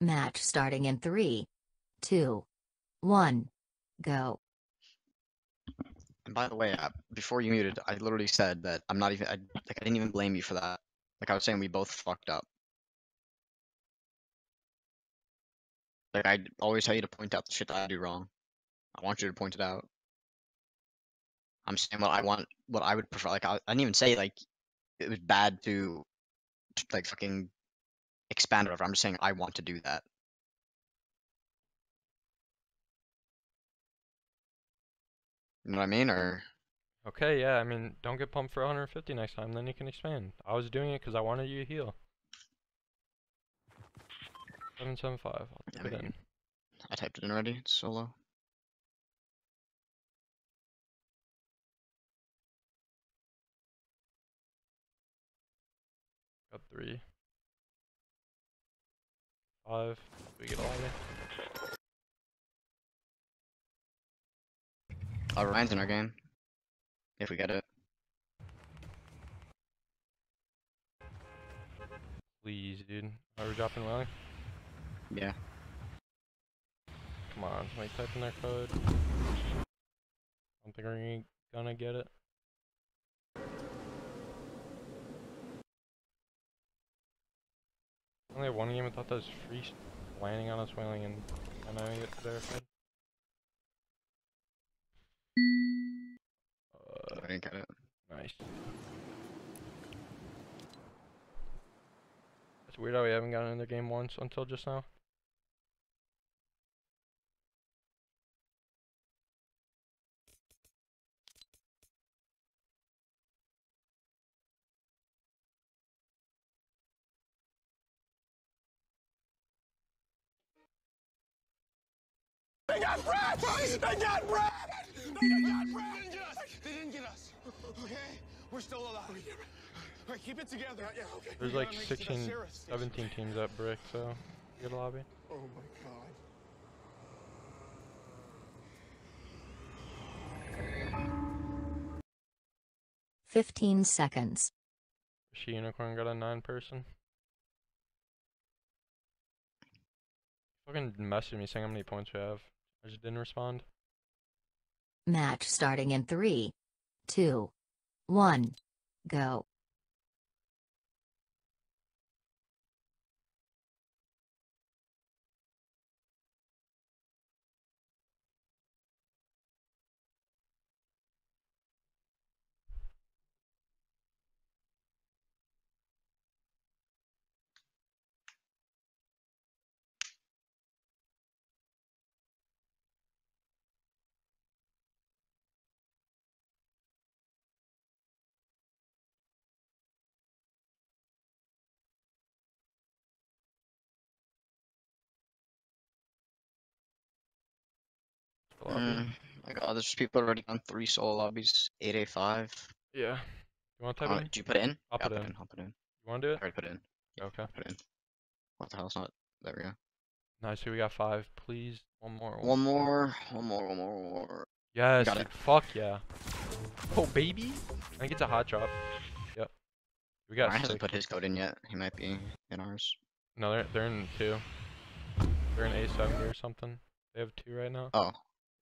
Match starting in three, two, one, go. And by the way, before you muted, I literally said that I'm not even. I, like, I didn't even blame you for that. Like I was saying, we both fucked up. Like I always tell you to point out the shit that I do wrong. I want you to point it out. I'm saying what I want, what I would prefer. Like I, I didn't even say like it was bad to, to like fucking expand whatever. I'm just saying I want to do that. You know what I mean? Or Okay, yeah, I mean, don't get pumped for 150 next time, then you can expand. I was doing it because I wanted you to heal. 775, I'll I type it in. I typed it in already. It's solo. Got three. Five. We get all of it. Oh, Ryan's in our game. If we get it. Please, dude. Are we dropping Welling? Yeah. Come on, somebody type in their code. I don't think we're gonna get it. I only have one game I thought that was free landing on us whaling and and I get verified. Uh, I didn't get it. nice. It's weird how we haven't gotten in the game once until just now. Got Brad! They got Brad! They got Brad! They didn't get us! They didn't get us! Okay? We're still alive. All right, keep it together. Yeah, okay. There's like gotta make it to the 16, 17 teams at Brick, so good lobby. Oh my god. Fifteen seconds. She Unicorn got a 9 person. Fucking messaged me saying how many points we have. I just didn't respond. Match starting in three, two, one, go. Lobby. Mm, my god, there's people already on three solo lobbies. 8A5. Yeah. You want to type Uh, it in? did you put it in? I'll Yeah, put it put in. I'll put it in. You want to do it? I already put it in. Okay. Put it in. What the hell? It's not. There we go. Nice, so we got five. Please, one more. One more. One more. One more. One more. Yes, got it. fuck yeah. Oh, baby. I think it's a hot drop. Yep. We got Ryan hasn't put his code in yet. He might be in ours. No, they're, they're in two. They're in A70 or something. They have two right now. Oh,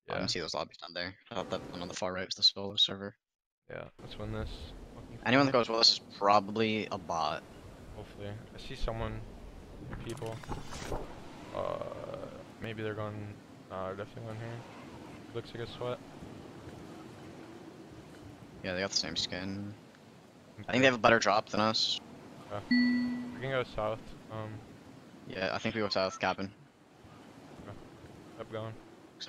I Yeah. didn't see those lobbies down there. I thought that one on the far right was the solo server. Yeah, let's win this. Anyone that goes well, this is probably a bot. Hopefully. I see someone, people. Uh, maybe they're going. Nah, they're definitely going here. Looks like a sweat. Yeah, they got the same skin. I think they have a better drop than us. We can go south. Um, Yeah, I think we go south cabin. keep going.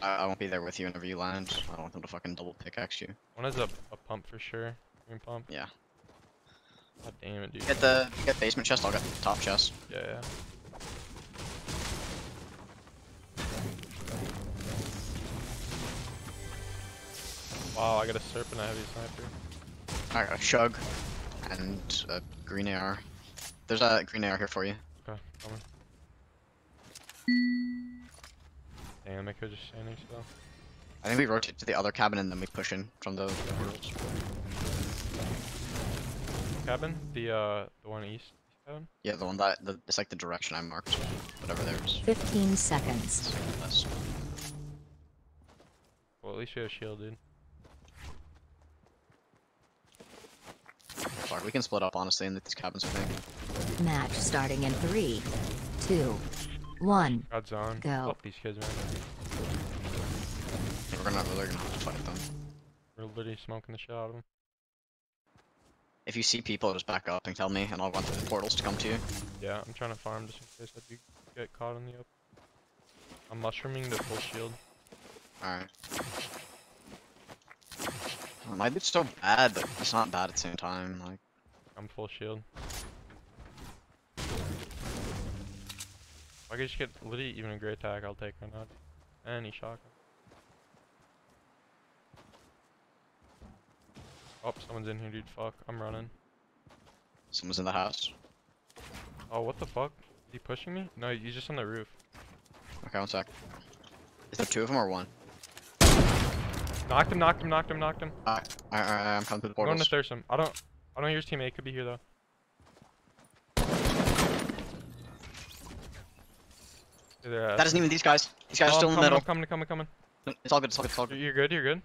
I, I won't be there with you whenever you land. I don't want them to fucking double pickaxe you. One is a, a pump for sure. Green pump. Yeah. God damn it, dude. Get the get basement chest. I'll get the top chest. Yeah, yeah. Wow, I got a serp and a heavy sniper. I got a shug and a green AR. There's a green AR here for you. Okay, coming. Damn, I could just standing still. I think we rotate to the other cabin and then we push in from the, the hurdles. Cabin? The uh, the one east. cabin? Yeah, the one that the, it's like the direction I marked. Whatever there is. 15 seconds. That's- Well, at least you have a shield, dude. Fuck, we can split up honestly in these cabins. I think. Match starting in 3, 2, 1. God's on. Go. Help these kids, man. We're not really gonna have to fight them. We're literally smoking the shit out of them. If you see people, just back up and tell me, and I'll run through the portals to come to you. Yeah, I'm trying to farm just in case I do get caught in the open. I'm mushrooming the full shield. Alright. Well, my loot's so bad, but it's not bad at the same time. Like, I'm full shield. I could just get literally even a great attack, I'll take now. Any shotgun. Oh, someone's in here, dude. Fuck, I'm running. someone's in the house. Oh, what the fuck? Is he pushing me? No, he's just on the roof. Okay, one sec. Is there two of them or one? Knocked him, knocked him, knocked him, knocked him. Alright, alright, alright, I'm coming through the I'm going to. I don't, I don't hear his teammate. Could be here though. There, That isn't even these guys. These guys are Oh, still I'm in the coming, middle. I'm coming, I'm coming. It's all good, it's all good, it's all You're, good. you're good, you're good.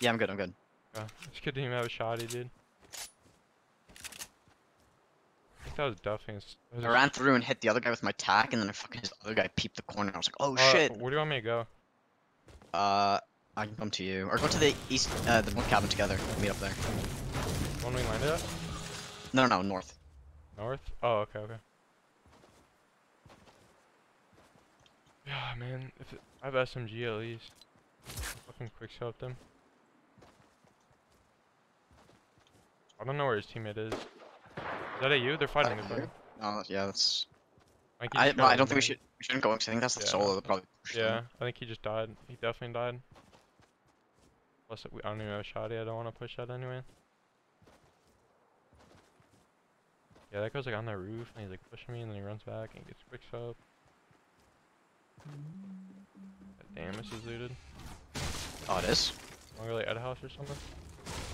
Yeah, I'm good, I'm good. Yeah, it's good to even have a shotty, dude. I think that was definitely. a s- that was I ran through and hit the other guy with my tack, and then I fucking his other guy peeped the corner. I was like, oh Uh, shit. Where do you want me to go? Uh, I can come to you, or go to the east, uh, the one cabin together. Meet up there. One we landed at? No, no, no, north. North? Oh, okay, okay. Yeah, man. If it, I have SMG at least. Fucking quick them. I don't know where his teammate is. Is that at you? They're fighting. Uh, fighting. here? Oh, yeah, that's. I, I, just well, got I don't think we should. We shouldn't go because I think that's the Yeah. solo that probably. Yeah, I think he just died. He definitely died. Plus, we- I don't even have a shotty. I don't want to push that anyway. Yeah, that guy's like on the roof and he's like pushing me and then he runs back and he gets quick sub. Damn, this is looted. Oh, it is. Wanna go like at a house or something?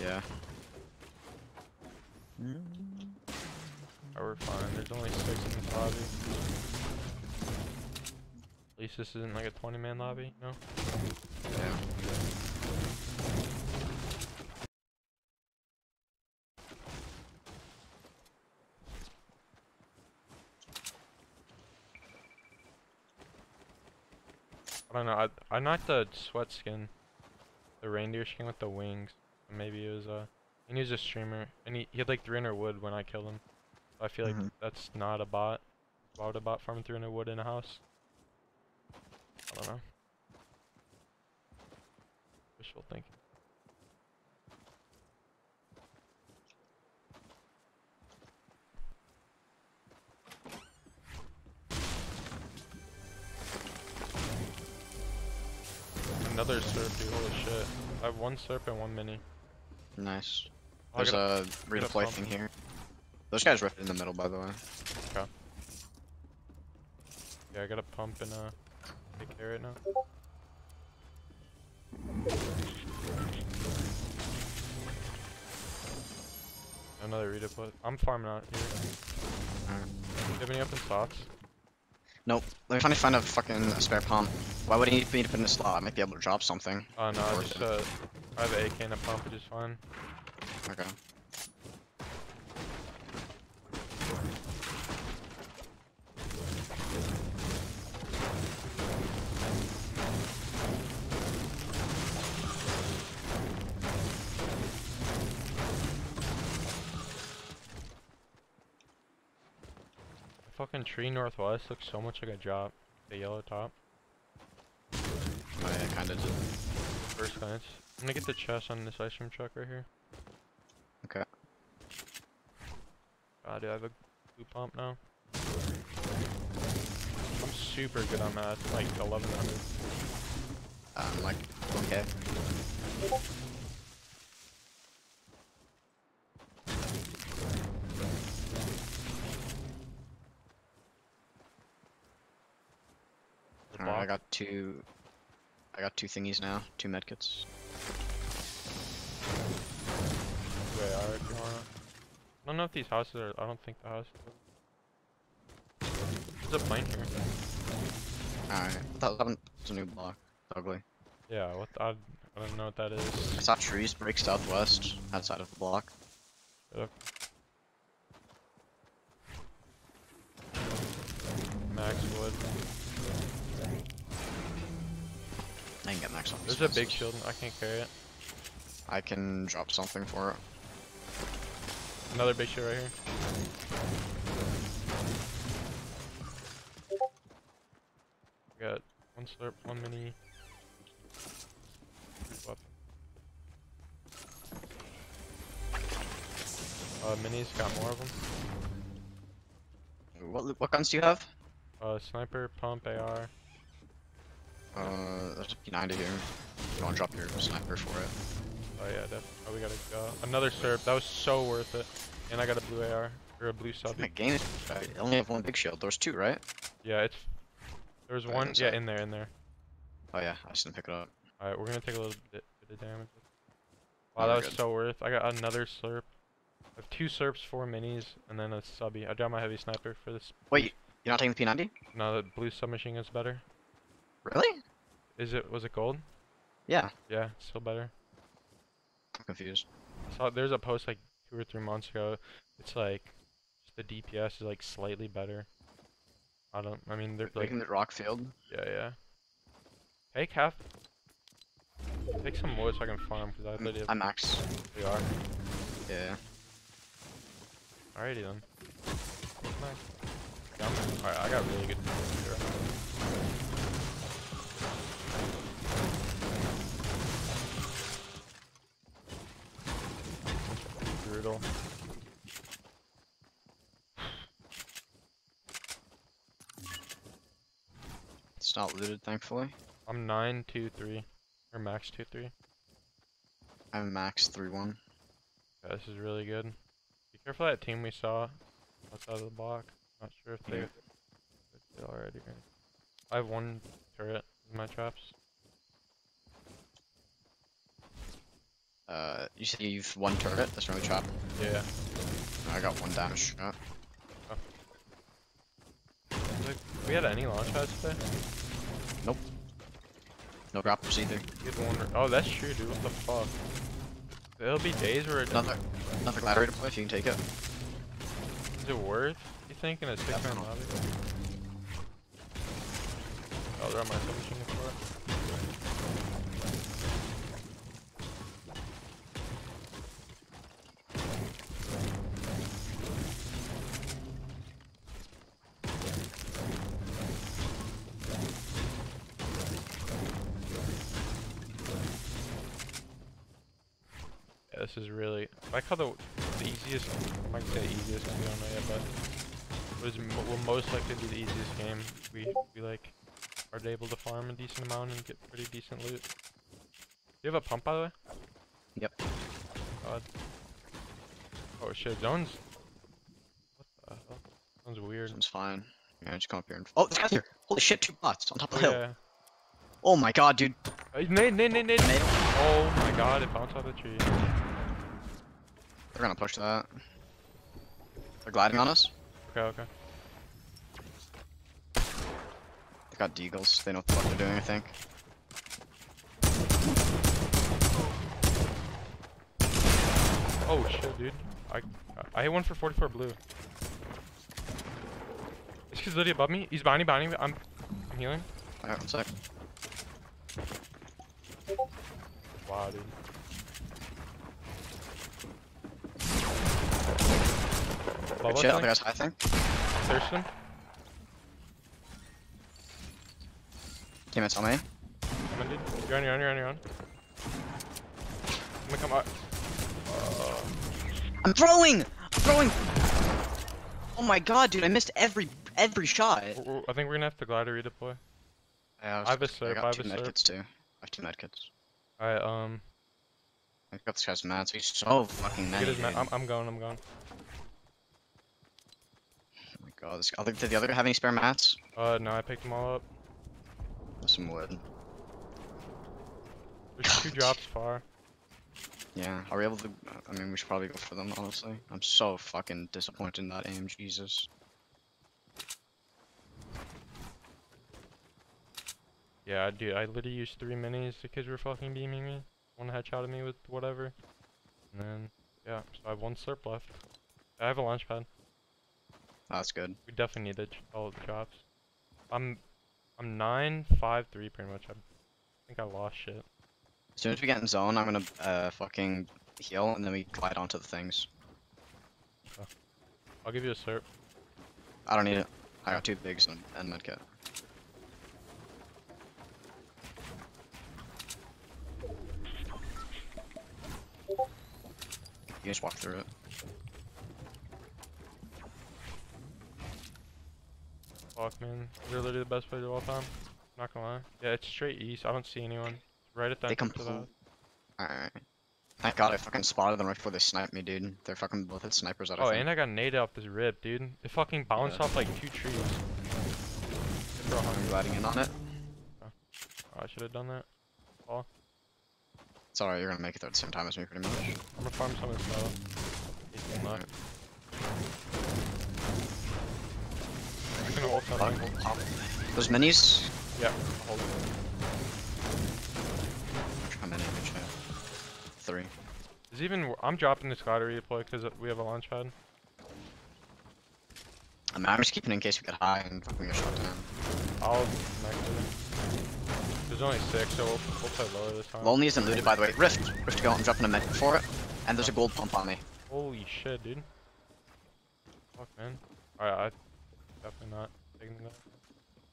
Yeah. Oh, we're fine. There's only six in this lobby. At least this isn't like a 20 man lobby, no? Yeah. I don't know. I knocked the sweat skin, the reindeer skin with the wings. Maybe it was uh, and he was a streamer, and he, he had like 300 wood when I killed him. So I feel like Mhm. that's not a bot. Why would a bot farm 300 wood in a house? I don't know. Wishful thinking. Another serp, dude. Holy shit. I have one serp and one mini. Nice. Oh, There's a redeploy thing here. Those guys ripped in the middle, by the way. Yeah, I got a pump and uh take care right now. Another redeploy. I'm farming out here. Alright. Do you have any open slots? Nope. Let me find find a fucking spare pump. Why would he need me to put in a slot? I might be able to drop something. Oh no, I just uh, I have an AK and a pump, which is fine. Okay. Fucking tree northwest looks so much like a drop. The yellow top. I kinda did. First glance. I'm gonna get the chest on this ice cream truck right here. Okay. God, do I have a blue pump now. I'm super good on that, like 1100. Um, like, okay. The Alright, I got two. I got two thingies now. Two medkits. Wait, alright, if you wanna. I don't know if these houses are. I don't think the house. There's a plane here. Alright. That, that one's a new block. It's ugly. Yeah, what the, I, I don't know what that is. I saw trees break southwest outside of the block. Yep. Max wood. I can get max on these There's a big shield. I can't carry it. I can drop something for it. Another big shield right here. Got one slurp, one mini. Weapon. Uh, minis got more of them. What what guns do you have? Uh, sniper, pump, AR. Uh, there's a P90 here. You want to drop your sniper for it? Oh yeah, def oh, we gotta go. Another slurp. That was so worth it. And I got a blue AR or a blue sub. My game is. I only have one big shield. There's two, right? Yeah, it's. There's Right one. Yeah, in there, in there. Oh yeah, I just didn't pick it up. All right, we're gonna take a little bit, bit of damage. Oh, Wow, that was good. so worth. I got another slurp. I have two slurps, four minis, and then a subby. I dropped my heavy sniper for this. Wait, you're not taking the P90? No, the blue submachine is better. Really? Is it? Was it gold? Yeah, Yeah, still better. I'm confused. I saw there's a post like two or three months ago. It's like just the DPS is like slightly better. I don't. I mean, they're like Making the rock field. yeah, yeah. Take half. Take some wood so I can farm because I literally have I'm max. we are. Yeah. Alrighty then. Nice. Yeah, Alright, I got really good Brutal. It's not looted, thankfully. I'm 9 2 3. Or max 2 3. I'm max 3-1. Yeah, this is really good. Be careful that team we saw outside of the block. Not sure if they Yeah. did already. I have one turret in my traps. Uh, you said you've one turret, that's really trap. Yeah. I got one damage shot. Like, we had any launch pads today? Nope. No grapplers either. Oh, that's true, dude. What the fuck? There'll be days where it Another, another gladiator play if you can take it. is it worth. You think in a six man lobby? Oh, they're on my submachine gun this is really. I like how the, the easiest. I might say easiest we don't know yet, but mo- will most likely be the easiest game. We we like are able to farm a decent amount and get pretty decent loot. Do you have a pump by the way? Yep. God. Oh shit, zones. What the hell? Sounds weird. Sounds fine. Yeah, just come up here and. Oh, guy's here! Holy shit, two bots on top of Oh, the hill. yeah. Oh my god, dude. Uh, nade, nade, nade, nade. Oh my god, it bounced off the tree. They're gonna push that. They're gliding on us. Okay, okay. They got deagles. They know what the fuck they're doing, I think. Oh shit, dude. I I hit one for 44 blue. This kid's literally above me. He's behind me, behind me. I'm, I'm healing. Alright, one sec. Wow, dude. Good shit, thing? other guy's high thing. Him. Teammates on me. Come on, dude. You're on, you're on, you're on, you're on. I'm gonna come out. Uh, I'm throwing! I'm throwing! Oh my god, dude, I missed every every shot. I think we're gonna have to glider redeploy. Yeah, I have a I slurp, I got have two a slurp. medkits too. I have two medkits. Alright, um, I got this guy's mad, so he's so fucking mad. get his ma- I'm, I'm going, I'm going. Oh god, this other did the other guy have any spare mats? Uh, no, I picked them all up. Some wood. There's two drops far. Yeah, are we able to? I mean, we should probably go for them, honestly. I'm so fucking disappointed in that aim, Jesus. Yeah, dude, I literally used three minis. The kids were fucking beaming me. One headshotted me with whatever. And then, yeah, so I have one slurp left. I have a launch pad. That's good. We definitely need to all the drops. I'm, I'm nine five three pretty much. I think I lost shit. As soon as we get in zone, I'm gonna uh fucking heal, and then we glide onto the things. I'll give you a slurp. I don't need it. I got two bigs and, and medkit. You just walk through it. Fuck, man. They're literally the best players of all time. Not gonna lie. Yeah, it's straight east. I don't see anyone. It's right at that. They entrance to the complete. Alright. Thank god I fucking spotted them right before they sniped me, dude. They're fucking both hit snipers out of Oh, and I got naded off this rib, dude. It fucking bounced Yeah. off like two trees. Bro, I'm gliding in on it. Oh, I should have done that. It's alright, you're gonna make it there at the same time as me, pretty much. I'm gonna farm some of this metal. Those minis? Yeah, hold. How many? Shit. Three. There's even. I'm dropping this glider redeploy because we have a launch pad. I mean, I'm just keeping in case we get high and fucking get shot down. I'll. There's only six, so we'll, we'll play lower this time. Lonely isn't looted, by the way. Rift! Rift to go, I'm dropping a med for it. And there's a gold pump on me. Holy shit, dude. Fuck, man. Alright, I definitely not.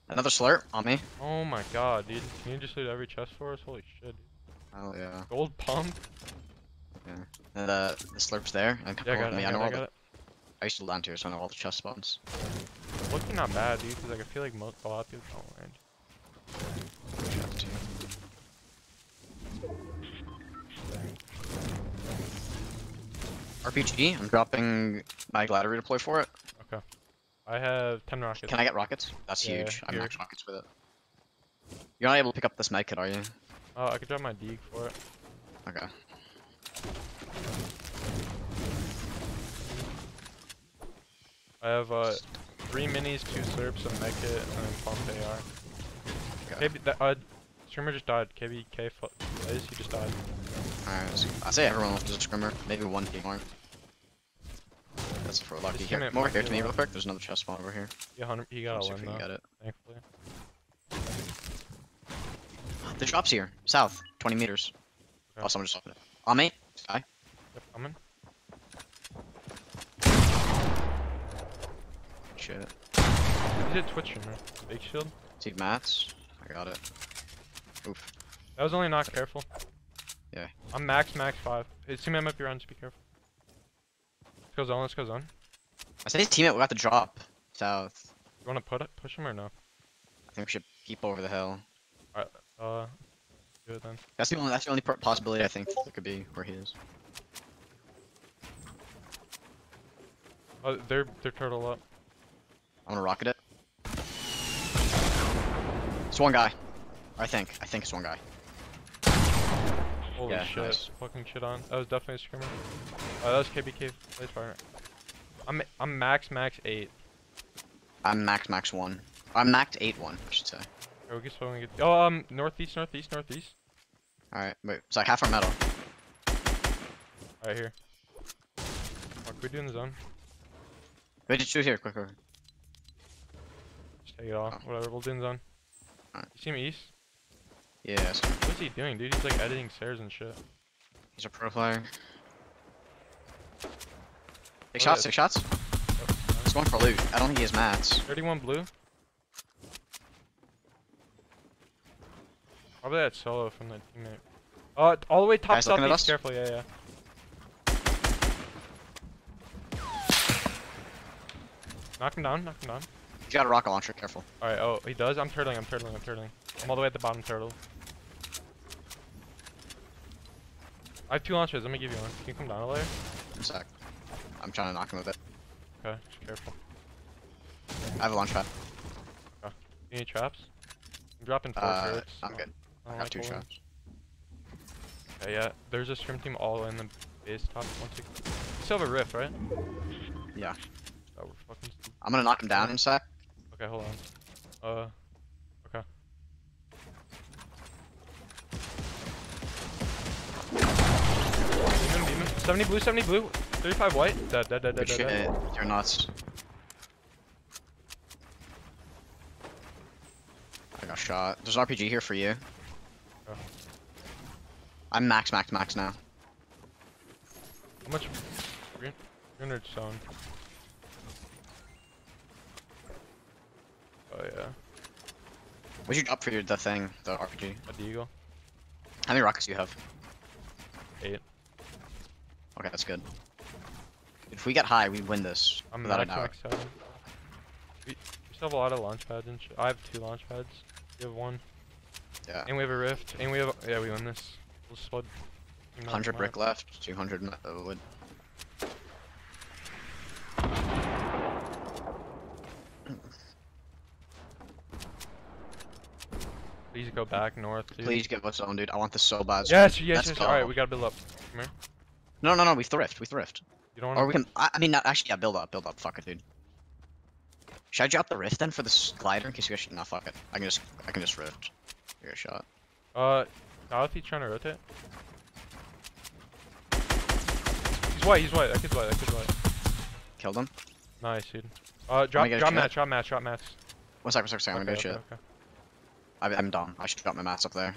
Another slurp on me. Oh my god, dude. Can you just loot every chest for us? Holy shit, dude. Oh yeah. Gold pump? And uh, the slurp's there. And Yeah, I got it, me. I I know got it, I the. it. I used to land here, so I know all the chest spots. Looking not bad, dude, because like, I feel like most, a lot of people don't land. RPG. I'm dropping my glider redeploy for it. I have 10 rockets. Can I get rockets? That's Yeah, huge. I here. max rockets with it. You're not able to pick up this med kit, are you? Oh, I could drop my Deeg for it. Okay. I have uh, three minis, two slurps, a medkit, and then pump AR. Okay. KB, that, uh, streamer just died. KBK Blaze, he just died. Alright. I say everyone left is a scrimmer. Maybe one team aren't. That's we're lucky here. over here to me real quick. There's another chest spawn over here. Yeah, 100, he got a see if win we can though, get it. thankfully. The shop's here. South. 20 meters. Okay. Oh, someone just opened it. On me. Sky. Yep, coming. Shit. He's a Twitch streamer. Big shield. See mats. I got it. Oof. That was only not careful. Yeah. I'm max, max 5. His teammate might be around, just be careful. Let's go zone, let's go zone. I said his teammate we got the drop. South. You wanna put it, push him or no? I think we should peep over the hill. Alright, uh, do it then. That's the only. That's the only possibility I think that could be where he is. Oh, they're, they're turtle up. I'm gonna rocket it. It's one guy. I think. I think it's one guy. Holy Yeah, shit. nice. Fucking shit on. That was definitely a screamer. Uh, that was KBK Blaze Fire. I'm, I'm max, max 8. I'm max max one. I'm max eight one. I should say. Okay, we can still get. Oh, um, northeast, northeast, northeast. All right. Wait. It's like half our metal. Right here. What we do in the zone? Wait, just shoot here, quicker. Just take it off. Oh. Whatever, we'll do in the zone. You see him east? Yeah. What is he doing, dude? He's like editing stairs and shit. he's a pro player. Six Oh, shots. Six shots. He's going for loot. I don't think he has mats. 31 blue. Probably that solo from that teammate. Uh, all the way top Guys looking at us? Careful, yeah, yeah. Knock him down, knock him down. He's got a rocket launcher. Careful. Alright, oh, he does? I'm turtling, I'm turtling, I'm turtling. I'm all the way at the bottom turtle. I have two launchers, let me give you one. Can you come down a layer? One sec. I'm trying to knock him with it. Okay, just careful. I have a launch pad. Okay. Traps? I'm dropping four uh, turrets. I'm good. I, I have like two traps. Ones. Okay, yeah, there's a scrim team all in the base top. once two. You still have a rift, right? Yeah. Oh, we're fucking. I'm gonna knock him down in a sec. Okay, hold on. Uh, okay. 70 blue, 70 blue. 35 white. Dead, dead, dead, dead, dead, dead. You're nuts. I got shot. There's an RPG here for you. Oh. I'm max, max, max now. How much? 300 stone. Oh yeah, What'd you drop for your, the thing, the RPG? a deagle. How many rockets do you have? Eight. Okay, that's good. If we get high, we win this. I'm without a max doubt. seven. We, we still have a lot of launch pads and. I have two launch pads. You have one. Yeah. And we have a rift. And we have. Yeah, we win this. We'll split. 100 brick left, 200 uh, wood. Please go back north, dude. Please give us zone, dude. I want this so bad. Yes, yes, Let's yes. Alright, we gotta build up. Come here. No, no, no. We thrift. We thrift. You don't Or we can. I, I mean, not, actually, yeah. Build up. Build up. Fuck it, dude. Should I drop the rift then for this glider in case you guys? Nah, fuck it. I can just. I can just rift. You're a shot. Uh, if he's trying to rotate. He's white, he's white. That kid's white, that kid's white. Killed him. Nice, dude. Uh, drop, drop mats, drop mats, drop mats. One sec. One sec. One sec. I'm gonna do okay, shit. okay. I, I'm done. I should drop my mats up there.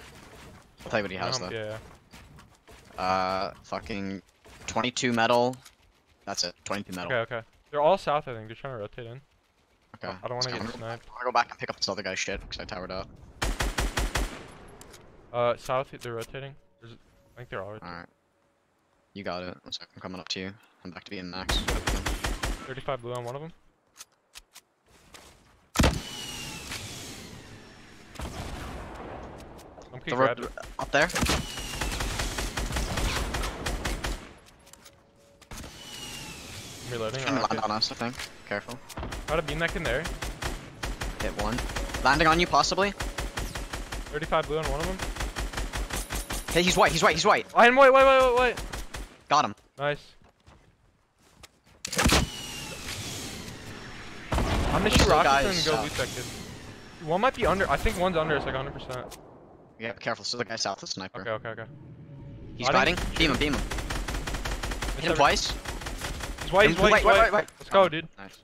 I'll tell you what he has Um, though. yeah. Uh, fucking 22 metal. That's it. 22 metal. Okay, okay. They're all south, I think. They're trying to rotate in. Okay. I don't want to get sniped. I'm gonna go back and pick up this other guy's shit because I towered up. Uh, south, they're rotating. There's, I think they're all rotating. Alright. You got it. One sec. I'm coming up to you. I'm back to being max. 35 blue on one of them. I'm The grab it. up there. Reloading. Trying to land on us, I think. Careful. Try a beam that in there. Hit one. Landing on you, possibly. 35 blue on one of them. Hey, he's white. He's white. He's white. Oh, I am white, white, white, white, white. Got him. Nice. I'm gonna shoot rockets guys and go loot that kid. One might be under. I think one's under. It's like 100%. Yeah, be careful. So the guy south, the sniper. Okay, okay, okay. He's I fighting. Beam him. Beam him. Hit him twice. He's white. He's white. wait, wait, wait, wait. Let's go, dude. Nice.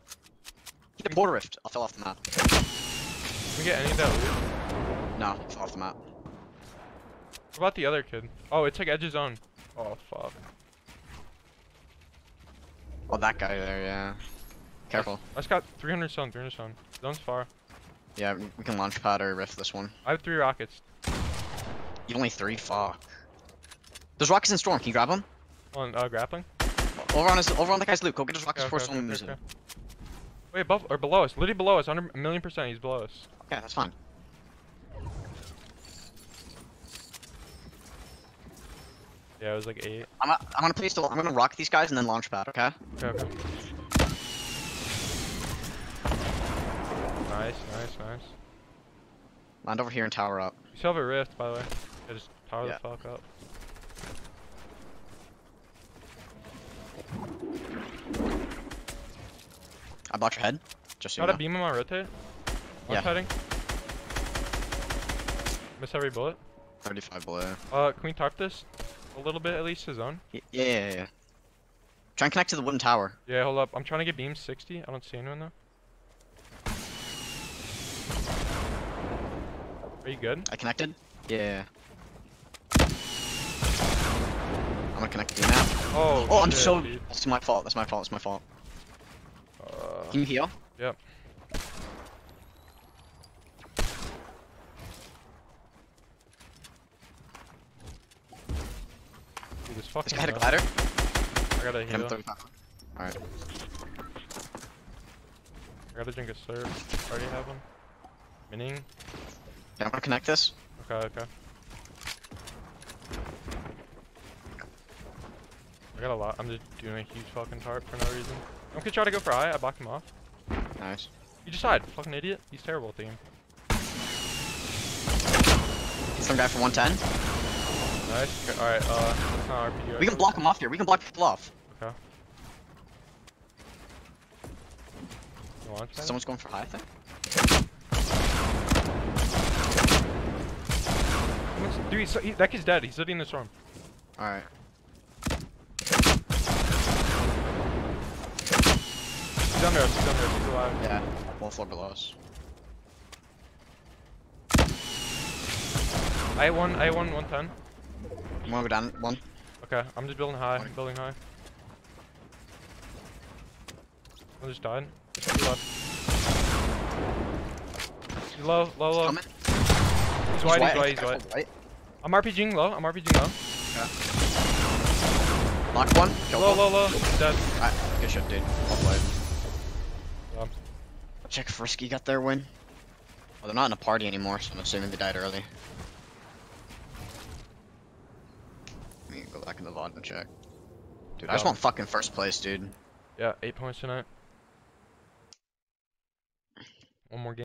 Hit a border rift. I fell off the map. Can we get any of that loot? No, I fell off the map. What about the other kid? Oh, it's like Edge's zone. Oh fuck. Oh, that guy there. Yeah. Careful. I just got 300 stone. 300 stone. Zone's far. Yeah, we- we can launch pad or rift this one. I have three rockets. You only three. Fuck. There's rockets in storm. Can you grab them? On uh, grappling. Over on his, over on the guy's loot. Go get his rockets Okay, before okay, someone okay, moves okay. in. Wait, above or below us? Literally below us. Under a million percent. He's below us. Okay, that's fine. Yeah, it was like eight. I'm, i I'm gonna place the. I'm gonna rock these guys and then launch pad. Okay. Okay, okay. Nice, nice, nice. Land over here and tower up. You still have a rift, by the way. Yeah, just power Yeah. the fuck up. I bought your head. Just so Got you a beam on my rotate. Yeah. One heading. Miss every bullet. 35 below. Uh, can we tarp this a little bit at least to zone? Y- Yeah, yeah, yeah. Try and connect to the wooden tower. Yeah, hold up. I'm trying to get beam 60. I don't see anyone though. Are you good? I connected. Yeah. yeah, yeah. I'm gonna connect to you now. Oh, Oh, I'm shit, so. dude. That's my fault. That's my fault. That's my fault. Uh, Can you heal? Yep. Dude, this This guy had a glider. I gotta heal. Alright. I gotta drink a slurp. Already have one. Mining. Okay, I'm gonna connect this. Okay, okay. I got a lot. I'm just doing a huge fucking tarp for no reason. I'm gonna try to go for I. I blocked him off. Nice. You just died. Fucking idiot. He's terrible at the game. Some guy for 110. Nice. Okay, Alright, uh, RPG. We can block him off here. We can block people off. Okay. Someone's going for high, I think. Dude, he's, he, that kid's dead. He's sitting in the storm. Alright. He's under us. He's under us. He's alive. Yeah, one floor below us. I one. I one. One ten. I'm gonna go down one. Okay, I'm just building high. Building high. I just died. He's left. Low. Low. Low. Coming. He's white. He's. He's white. I'm RPGing low. I'm RPGing low. Knocked one. Killed Low. one. Low. Low. Dead. Alright, good shit, dude. Check Frisky got their win. Well, they're not in a party anymore, so I'm assuming they died early. Let me go back in the VOD and check. Dude, I just want fucking first place, dude. yeah, eight points tonight. One more game.